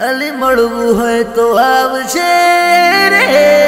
અલી મળવું હોય તો આવશે રે.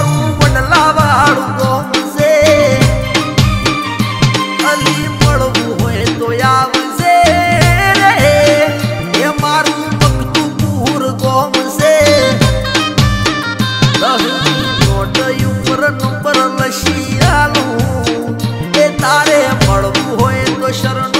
મારું હોય તો આવશે એ મારું મગતું પૂર ગોમશે. નોટ નંબર લશી એ તારે મળવું હોય તો શરણ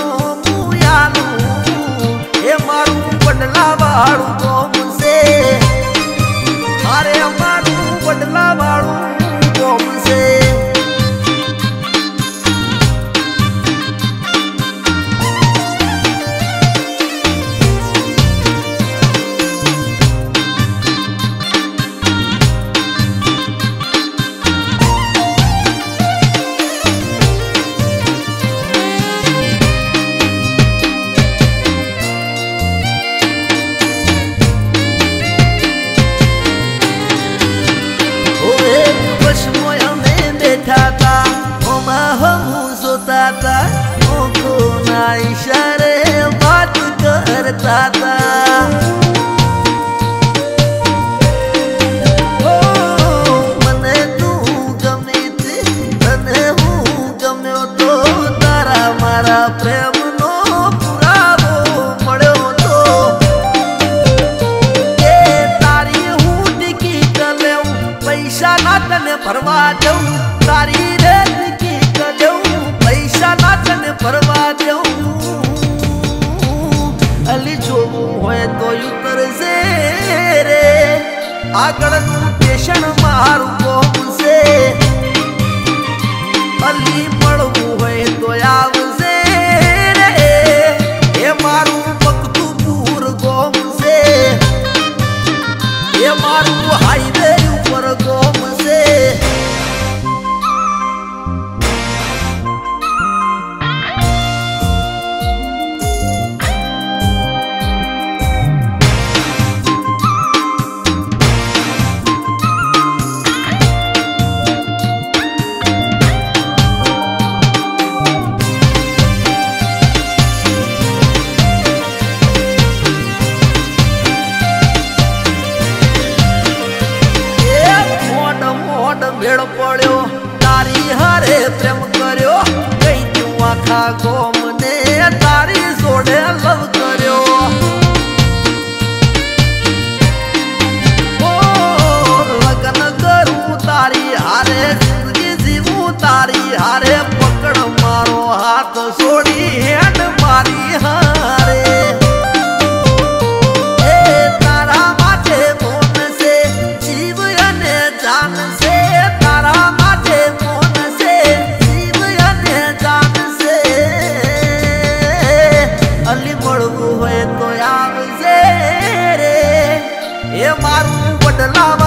যায় নাই সারে। આગળનું સ્ટેશન મારું કોણ છે અલી પડ્યો તારી હરે પ્રેમ કર્યો ગઈ તું આખા ગોમ the love.